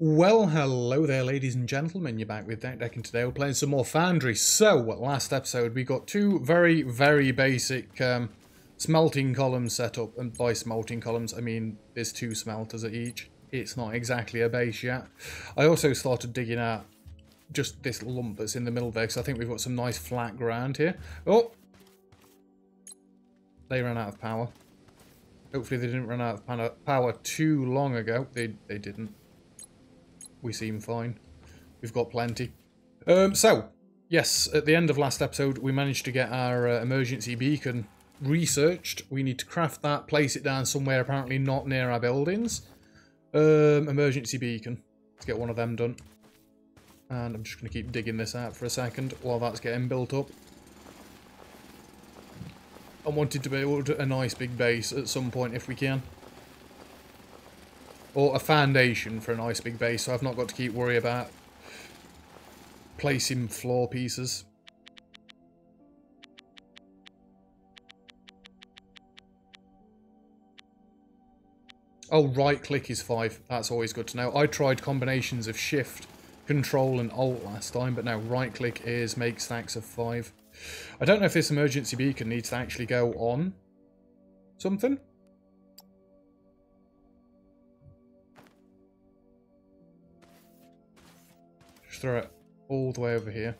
Well, hello there, ladies and gentlemen. You're back with Dak Dak, and today we're playing some more Foundry. So, last episode we got two very, very basic um, smelting columns set up. And by smelting columns, I mean there's two smelters at each. It's not exactly a base yet. I also started digging out just this lump that's in the middle there, because I think we've got some nice flat ground here. Oh! They ran out of power. Hopefully they didn't run out of power too long ago. They, they didn't we seem fine. We've got plenty. Um, so, yes, at the end of last episode, we managed to get our uh, emergency beacon researched. We need to craft that, place it down somewhere apparently not near our buildings. Um, emergency beacon. Let's get one of them done. And I'm just going to keep digging this out for a second while that's getting built up. I wanted to build a nice big base at some point if we can. Or a foundation for a nice big base, so I've not got to keep worry about placing floor pieces. Oh, right click is 5. That's always good to know. I tried combinations of shift, control and alt last time, but now right click is make stacks of 5. I don't know if this emergency beacon needs to actually go on something. Throw it all the way over here.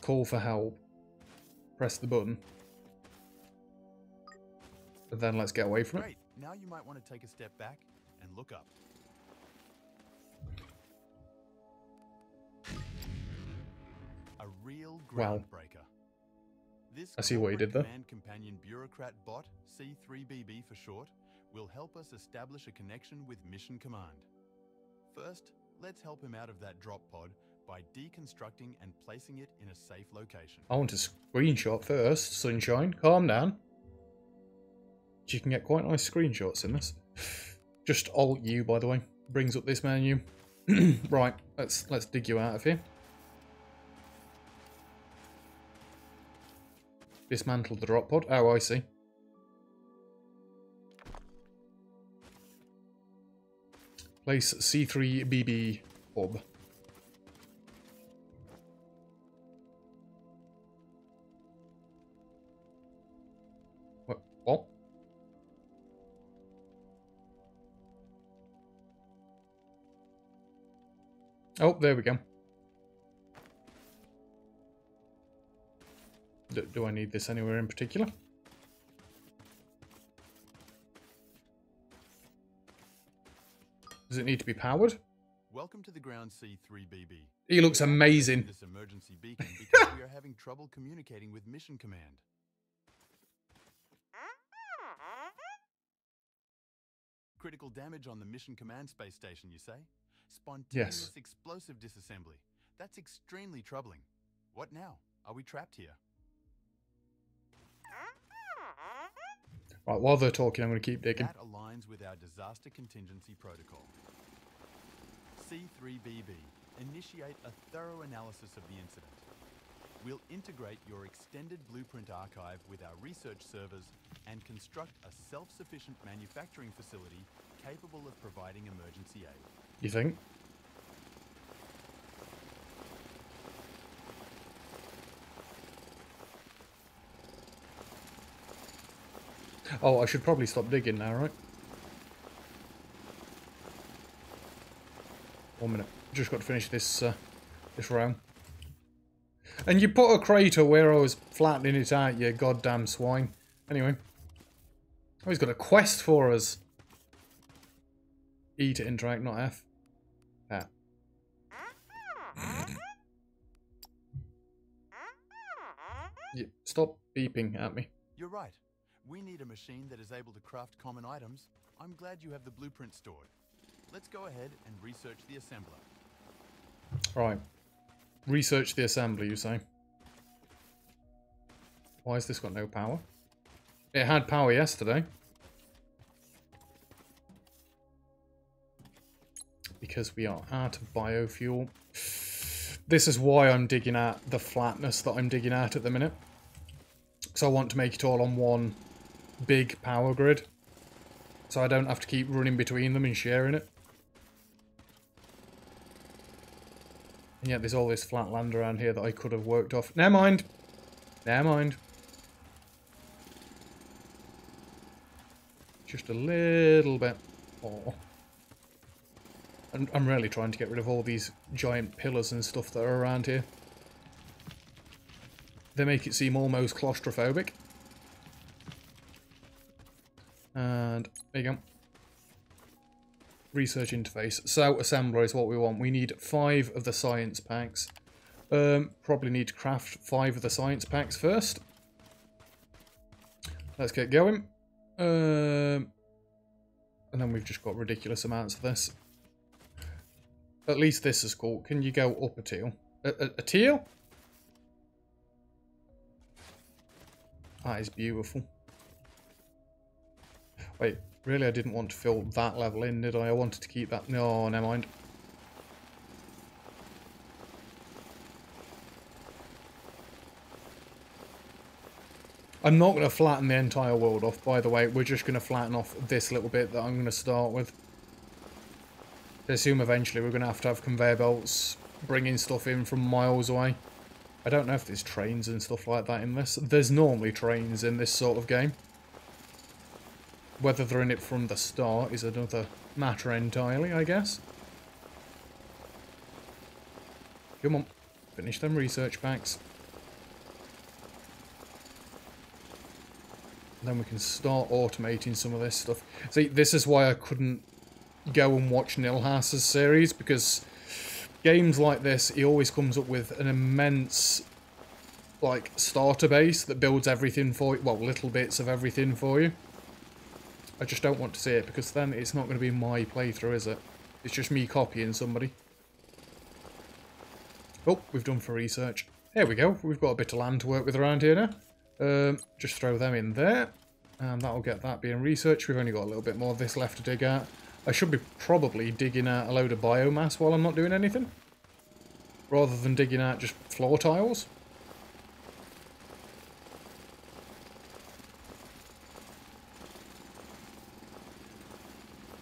Call for help. Press the button. And then let's get away from Great. it. Now you might want to take a step back and look up. A real groundbreaker. This I see what you did there. companion bureaucrat bot, C3BB for short, will help us establish a connection with Mission Command. First, let's help him out of that drop pod by deconstructing and placing it in a safe location. I want a screenshot first, Sunshine. Calm down. You can get quite nice screenshots in this. Just Alt U, by the way. Brings up this menu. right, let's let's dig you out of here. Dismantle the drop pod. Oh, I see. Place C3BB Bob. What? What? Oh, there we go. Do I need this anywhere in particular? Does it need to be powered? Welcome to the ground C3BB. He looks amazing. This emergency beacon because we are having trouble communicating with mission command. Critical damage on the mission command space station, you say? Spontaneous yes. explosive disassembly. That's extremely troubling. What now? Are we trapped here? Right, while they're talking, I'm going to keep digging. That aligns with our disaster contingency protocol. C3BB, initiate a thorough analysis of the incident. We'll integrate your extended blueprint archive with our research servers and construct a self-sufficient manufacturing facility capable of providing emergency aid. You think? Oh, I should probably stop digging now, right? One minute. Just got to finish this uh, this round. And you put a crater where I was flattening it out, you goddamn swine. Anyway. Oh, he's got a quest for us. E to interact, not F. Yeah, stop beeping at me. You're right. We need a machine that is able to craft common items. I'm glad you have the blueprint stored. Let's go ahead and research the assembler. Right. Research the assembler, you say? Why has this got no power? It had power yesterday. Because we are out of biofuel. This is why I'm digging at the flatness that I'm digging at at the minute. Because I want to make it all on one big power grid. So I don't have to keep running between them and sharing it. And yet there's all this flat land around here that I could have worked off. Never mind. Never mind. Just a little bit. Oh. I'm, I'm really trying to get rid of all these giant pillars and stuff that are around here. They make it seem almost claustrophobic. And there you go. Research interface. So assembler is what we want. We need five of the science packs. Um, probably need to craft five of the science packs first. Let's get going. Um, and then we've just got ridiculous amounts of this. At least this is cool. Can you go up a teal? A, a, a teal? That is beautiful. Wait, really I didn't want to fill that level in, did I? I wanted to keep that... No, never mind. I'm not going to flatten the entire world off, by the way. We're just going to flatten off this little bit that I'm going to start with. I assume eventually we're going to have to have conveyor belts bringing stuff in from miles away. I don't know if there's trains and stuff like that in this. There's normally trains in this sort of game. Whether they're in it from the start is another matter entirely, I guess. Come on, finish them research packs. Then we can start automating some of this stuff. See, this is why I couldn't go and watch Nilaus's series, because games like this, he always comes up with an immense like starter base that builds everything for you, well, little bits of everything for you. I just don't want to see it because then it's not going to be my playthrough, is it? It's just me copying somebody. Oh, we've done for research. There we go. We've got a bit of land to work with around here now. Um, just throw them in there. And that'll get that being researched. We've only got a little bit more of this left to dig out. I should be probably digging out a load of biomass while I'm not doing anything. Rather than digging out just floor tiles.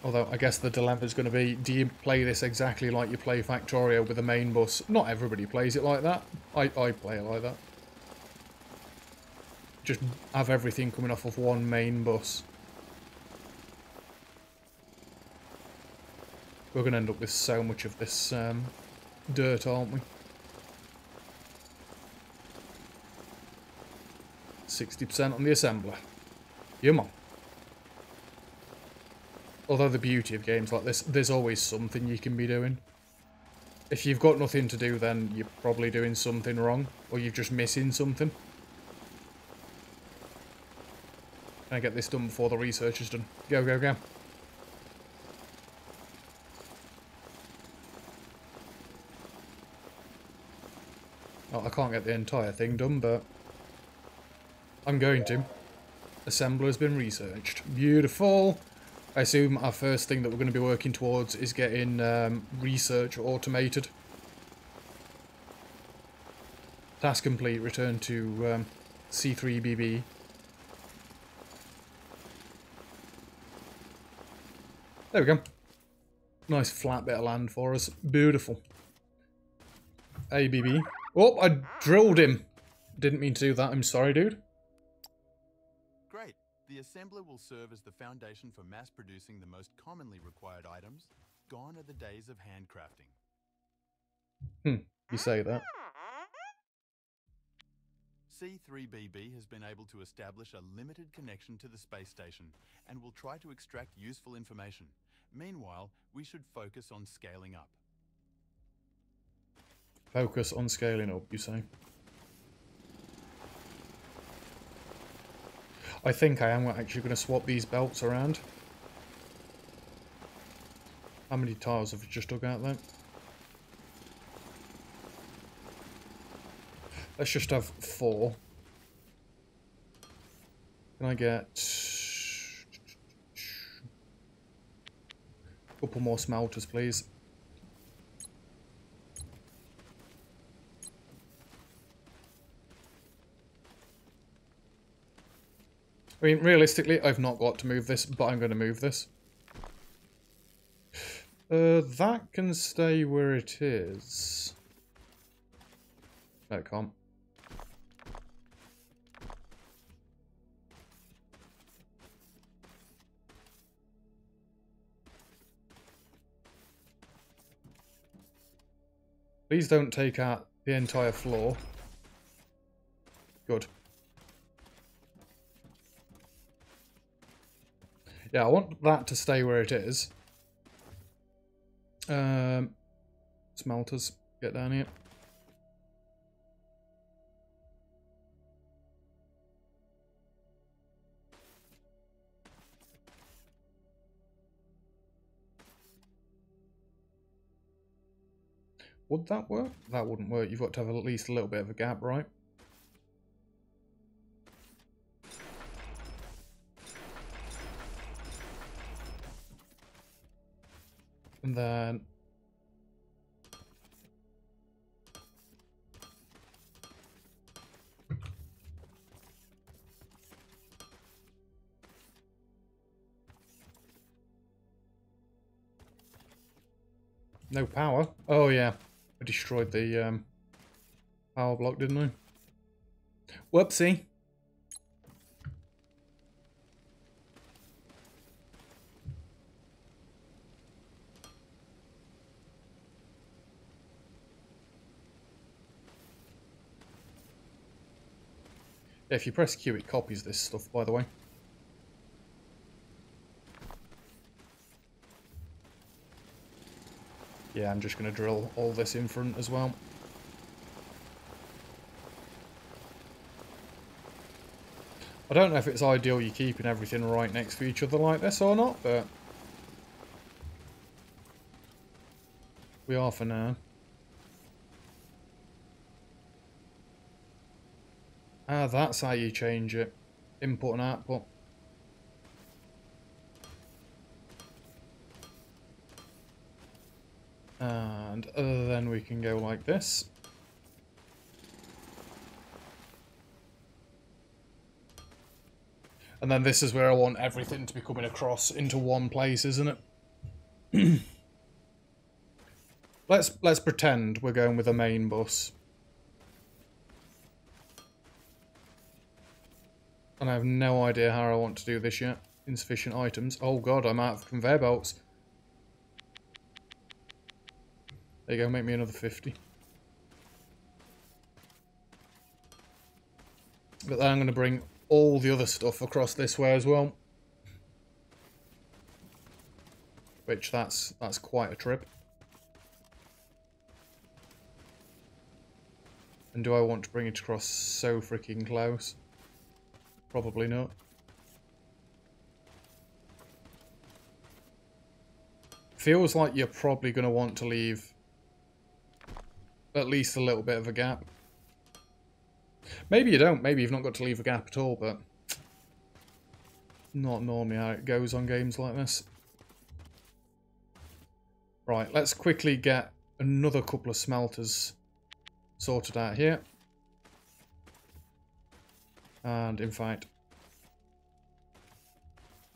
Although, I guess the dilemma is going to be, do you play this exactly like you play Factorio with a main bus? Not everybody plays it like that. I, I play it like that. Just have everything coming off of one main bus. We're going to end up with so much of this um, dirt, aren't we? 60% on the assembler. Yeah, on. Although the beauty of games like this, there's always something you can be doing. If you've got nothing to do, then you're probably doing something wrong, or you're just missing something. Can I get this done before the research is done? Go, go, go. Oh, I can't get the entire thing done, but I'm going to. Assembler has been researched. Beautiful. I assume our first thing that we're going to be working towards is getting um, research automated. Task complete, return to um, C3BB. There we go. Nice flat bit of land for us. Beautiful. ABB. Oh, I drilled him. Didn't mean to do that. I'm sorry, dude. The assembler will serve as the foundation for mass producing the most commonly required items. Gone are the days of handcrafting. Hmm, you say that. C3BB has been able to establish a limited connection to the space station and will try to extract useful information. Meanwhile, we should focus on scaling up. Focus on scaling up, you say? I think I am actually going to swap these belts around. How many tiles have we just dug out there? Let's just have four. Can I get... A couple more smelters, please. I mean, realistically, I've not got to move this, but I'm going to move this. Uh, that can stay where it is. No, it can't. Please don't take out the entire floor. Good. Yeah, I want that to stay where it is. Um, smelters, get down here. Would that work? That wouldn't work. You've got to have at least a little bit of a gap, right? And then... No power? Oh yeah, I destroyed the um, power block, didn't I? Whoopsie. If you press Q, it copies this stuff, by the way. Yeah, I'm just going to drill all this in front as well. I don't know if it's ideal you're keeping everything right next to each other like this or not, but... We are for now. Ah, that's how you change it. Input and output. And then we can go like this. And then this is where I want everything to be coming across into one place, isn't it? let's let's pretend we're going with a main bus. And I have no idea how I want to do this yet. Insufficient items. Oh god, I'm out of conveyor belts. There you go, make me another 50. But then I'm going to bring all the other stuff across this way as well. Which, that's, that's quite a trip. And do I want to bring it across so freaking close? Probably not. Feels like you're probably going to want to leave at least a little bit of a gap. Maybe you don't. Maybe you've not got to leave a gap at all, but not normally how it goes on games like this. Right, let's quickly get another couple of smelters sorted out here. And in fact,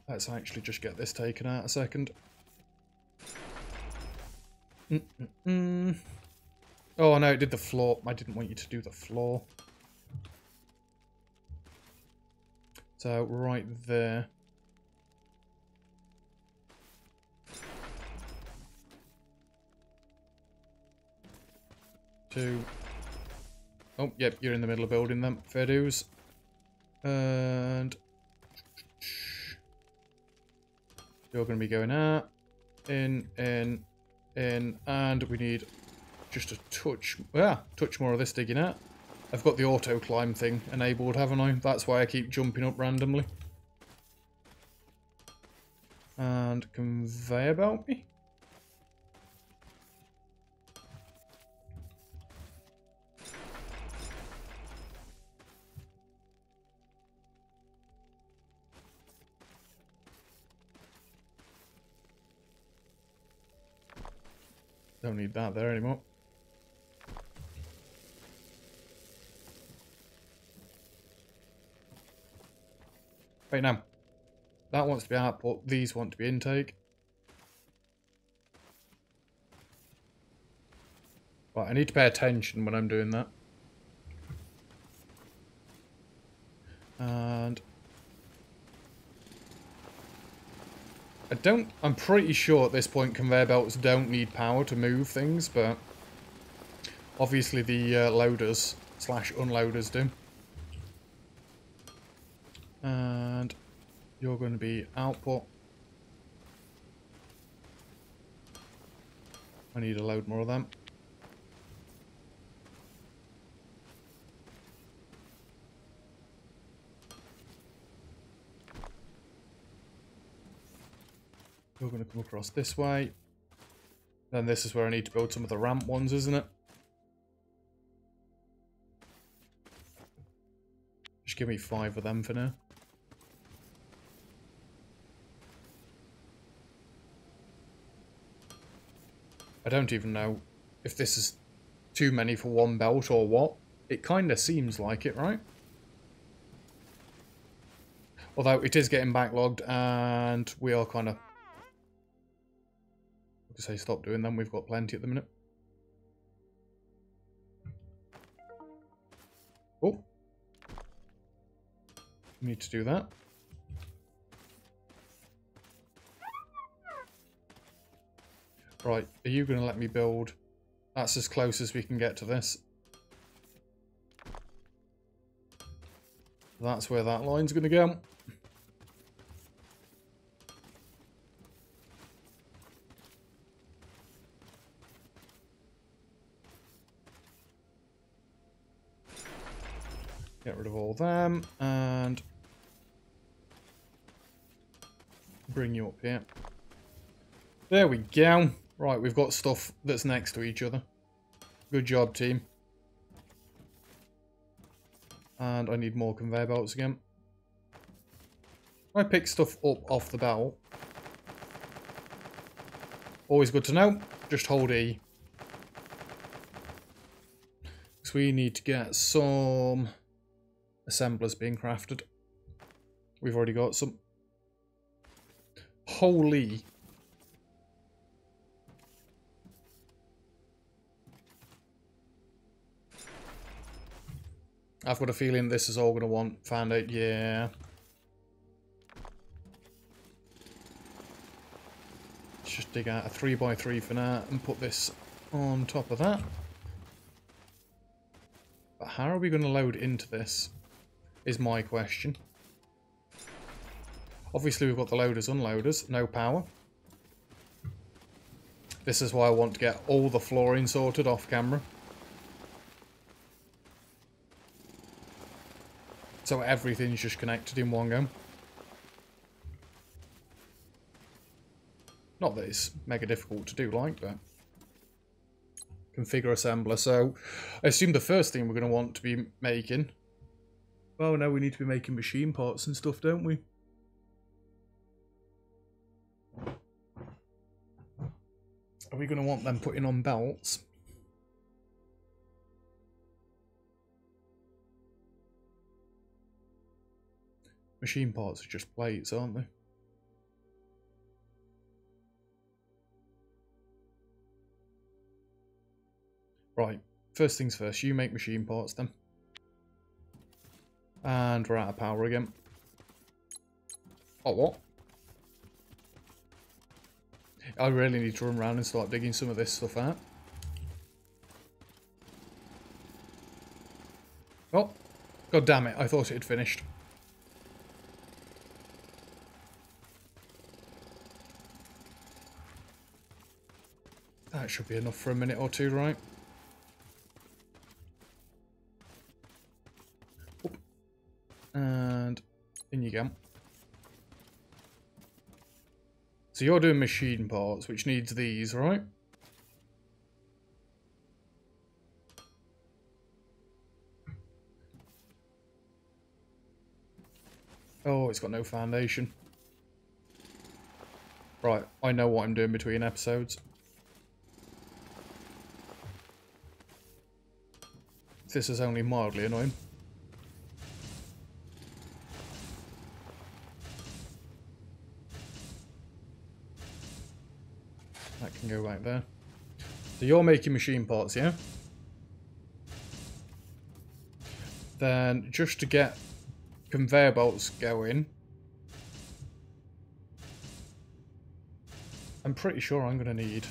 let's actually just get this taken out a second. Mm -mm -mm. Oh no, it did the floor. I didn't want you to do the floor. So right there. Two. Oh, yep, you're in the middle of building them. Fair dues. And... You're going to be going out. In, in, in. And we need just a touch, yeah, touch more of this digging out. I've got the auto climb thing enabled, haven't I? That's why I keep jumping up randomly. And conveyor belt me. Don't need that there anymore. Wait, now. That wants to be output. These want to be intake. Right, I need to pay attention when I'm doing that. Don't... I'm pretty sure at this point conveyor belts don't need power to move things, but... Obviously the uh, loaders slash unloaders do. And you're going to be output. I need to load more of them. Come across this way. Then this is where I need to build some of the ramp ones, isn't it? Just give me five of them for now. I don't even know if this is too many for one belt or what. It kind of seems like it, right? Although it is getting backlogged and we are kind of... Could say stop doing them, we've got plenty at the minute. Oh, need to do that. Right, are you going to let me build? That's as close as we can get to this. That's where that line's going to go. Them, and bring you up here. There we go. Right, we've got stuff that's next to each other. Good job, team. And I need more conveyor belts again. I pick stuff up off the belt. Always good to know. Just hold E. So we need to get some assemblers being crafted. We've already got some. Holy. I've got a feeling this is all going to want found out. Yeah. Let's just dig out a 3x3 for now and put this on top of that. But how are we going to load into this is my question. Obviously we've got the loaders, unloaders, no power. This is why I want to get all the flooring sorted off camera. So everything's just connected in one go. Not that it's mega difficult to do like, that. Configure assembler. So I assume the first thing we're going to want to be making... Oh now we need to be making machine parts and stuff, don't we? Are we going to want them putting on belts? Machine parts are just plates, aren't they? Right, first things first, you make machine parts then. And we're out of power again. Oh, what? I really need to run around and start digging some of this stuff out. Oh, god damn it, I thought it had finished. That should be enough for a minute or two, right? So you're doing machine parts, which needs these, right? Oh, it's got no foundation. Right, I know what I'm doing between episodes. This is only mildly annoying. That can go right there. So you're making machine parts, yeah? Then just to get conveyor belts going, I'm pretty sure I'm going to need...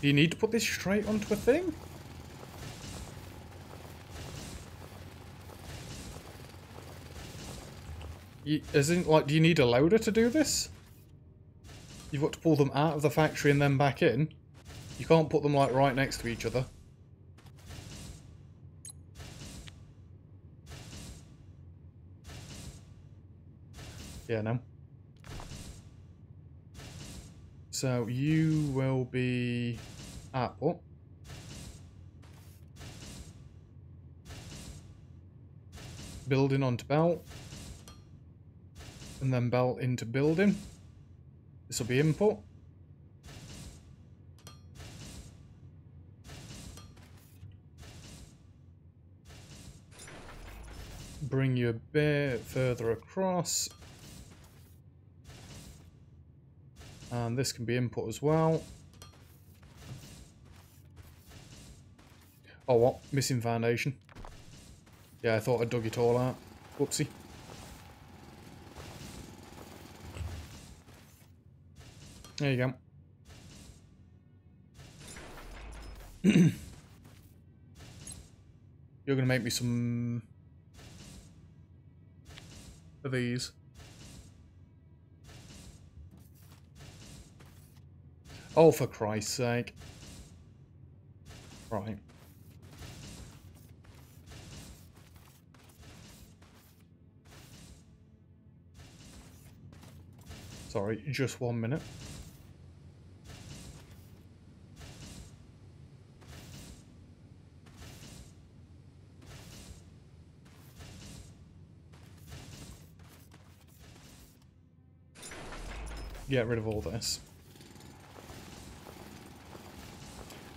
Do you need to put this straight onto a thing? You, isn't like, do you need a loader to do this? You've got to pull them out of the factory and then back in. You can't put them like right next to each other. Yeah, no. So you will be Apple. Building onto belt. And then belt into building. This will be input. Bring you a bit further across. And this can be input as well. Oh, what? Missing foundation. Yeah, I thought I dug it all out. Whoopsie. There you go. You're going to make me some of these. Oh, for Christ's sake. Right. Sorry, just one minute. Get rid of all this.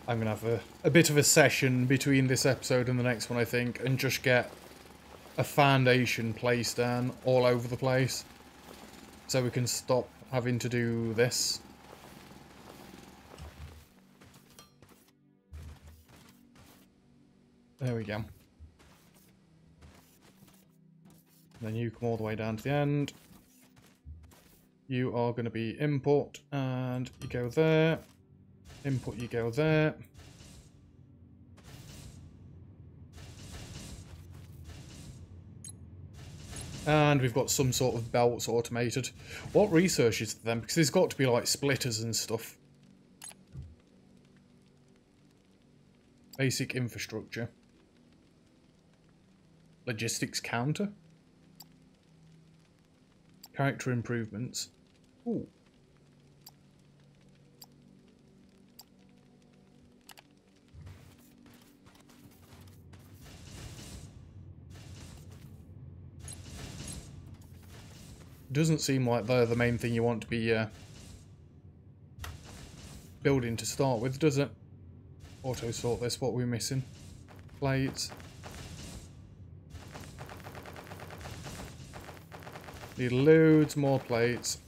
I'm going to have a, a bit of a session between this episode and the next one, I think, and just get a foundation placed down all over the place so we can stop having to do this. There we go. Then you come all the way down to the end. You are going to be import and you go there. Input, you go there. And we've got some sort of belts automated. What research is them? Because there's got to be like splitters and stuff. Basic infrastructure. Logistics counter. Character improvements. Ooh. Doesn't seem like they're the main thing you want to be uh, building to start with, does it? Auto sort this, what we're missing. Plates. Need loads more plates.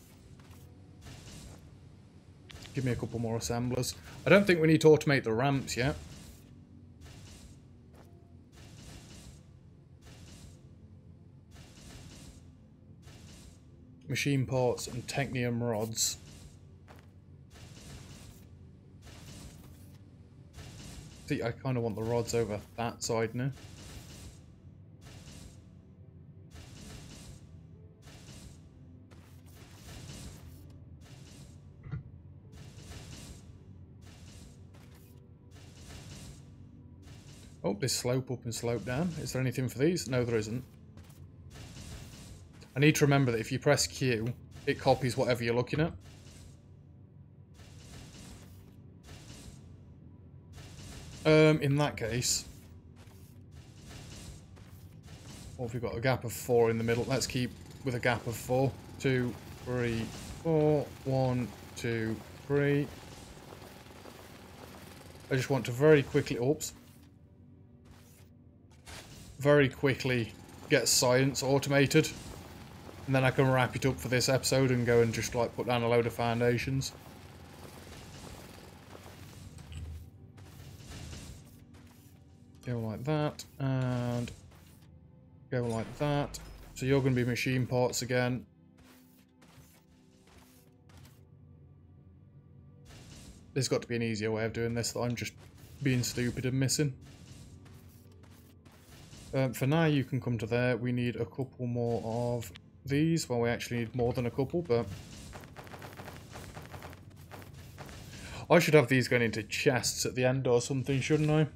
Give me a couple more assemblers. I don't think we need to automate the ramps yet. Machine parts and technum rods. See, I kind of want the rods over that side now. Oh, this slope up and slope down. Is there anything for these? No, there isn't. I need to remember that if you press Q, it copies whatever you're looking at. Um, in that case... What have we got? A gap of four in the middle. Let's keep with a gap of four. Two, three, four. One, two, three. I just want to very quickly... Oops very quickly get science automated. And then I can wrap it up for this episode and go and just like put down a load of foundations. Go like that, and go like that. So you're going to be machine parts again. There's got to be an easier way of doing this that I'm just being stupid and missing. Um, for now, you can come to there. We need a couple more of these. Well, we actually need more than a couple, but... I should have these going into chests at the end or something, shouldn't I?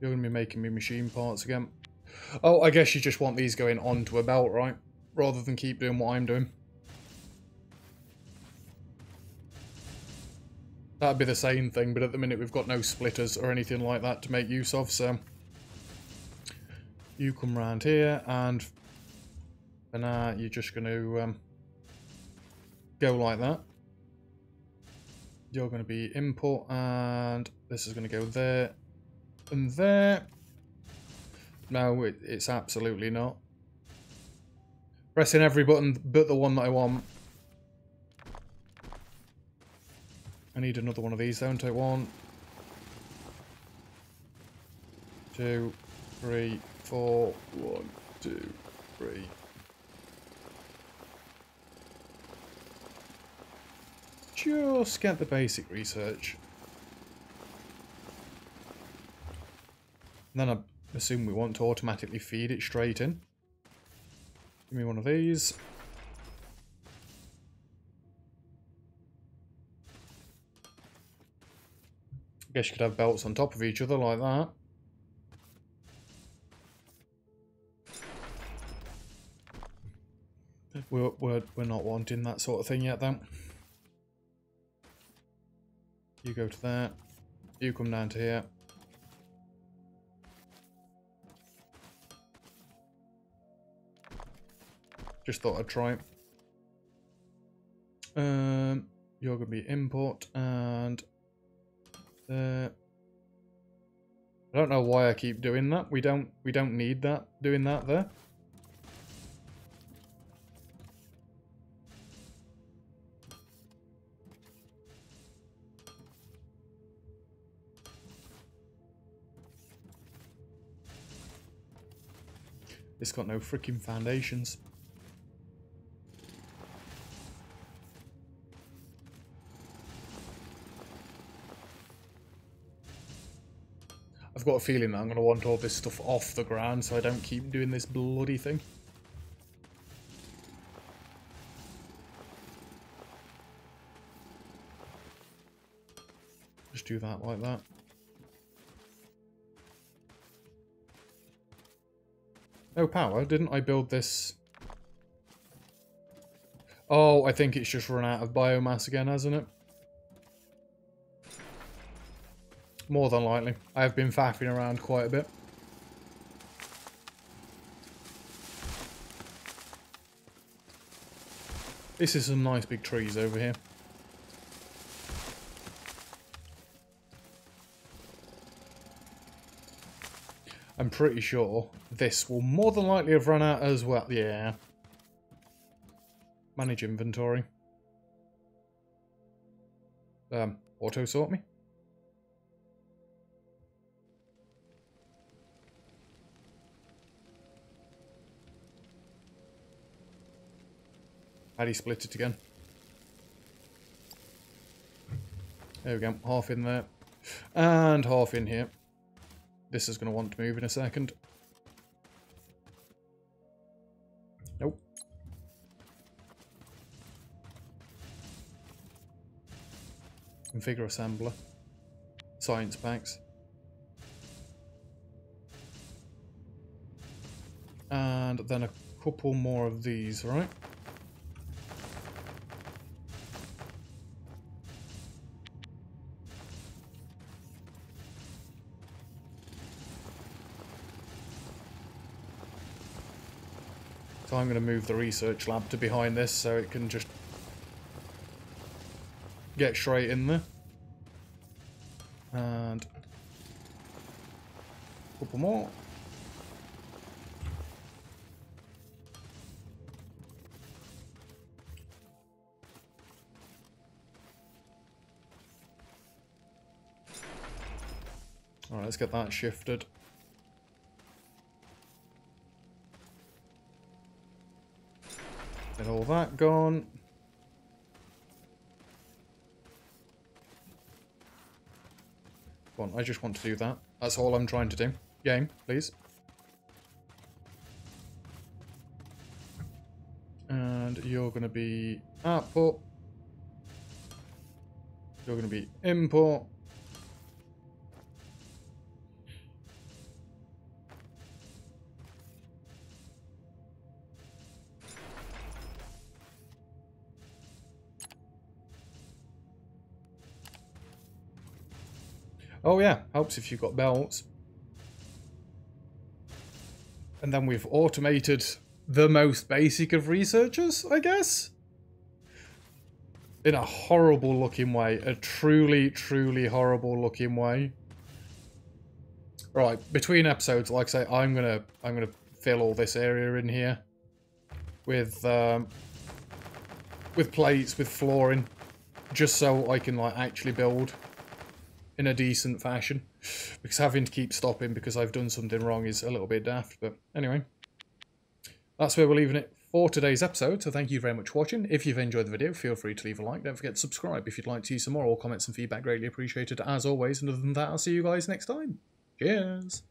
You're going to be making me machine parts again. Oh, I guess you just want these going onto a belt, right? Rather than keep doing what I'm doing. That'd be the same thing, but at the minute we've got no splitters or anything like that to make use of, so... You come round here, and for now you're just going to um, go like that. You're going to be input, and this is going to go there, and there. No, it, it's absolutely not. Pressing every button but the one that I want. I need another one of these, don't I? One, two, three, four. One, two, three. Just get the basic research. And then I assume we want to automatically feed it straight in. Give me one of these. Guess you could have belts on top of each other like that. We're, we're, we're not wanting that sort of thing yet then. You go to that. You come down to here. Just thought I'd try. Um, you're going to be import and uh, I don't know why I keep doing that. We don't we don't need that doing that there. It's got no freaking foundations. Got a feeling that I'm going to want all this stuff off the ground so I don't keep doing this bloody thing. Just do that like that. No power? Didn't I build this? Oh, I think it's just run out of biomass again, hasn't it? More than likely. I have been faffing around quite a bit. This is some nice big trees over here. I'm pretty sure this will more than likely have run out as well. Yeah. Manage inventory. Um, auto sort me? How do you split it again? There we go, half in there. And half in here. This is going to want to move in a second. Nope. Configure assembler. Science packs. And then a couple more of these, right? I'm going to move the research lab to behind this so it can just get straight in there. And a couple more. Alright, let's get that shifted. Get all that gone. Come on, I just want to do that. That's all I'm trying to do. Game, please. And you're going to be output. You're going to be import. Helps if you've got belts. And then we've automated the most basic of researchers, I guess? In a horrible looking way. A truly, truly horrible looking way. Right, between episodes, like I say, I'm gonna I'm gonna fill all this area in here with um, with plates, with flooring, just so I can like actually build in a decent fashion. Because having to keep stopping because I've done something wrong is a little bit daft. But anyway, that's where we're leaving it for today's episode. So thank you very much for watching. If you've enjoyed the video, feel free to leave a like. Don't forget to subscribe if you'd like to see some more. All comments and feedback greatly appreciated as always. And other than that, I'll see you guys next time. Cheers!